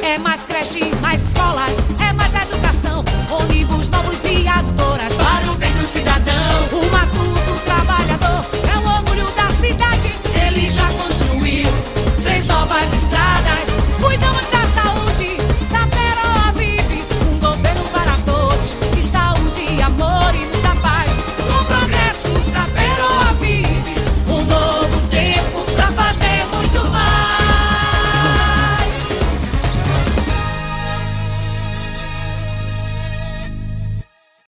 É mais creche, mais escolas, é mais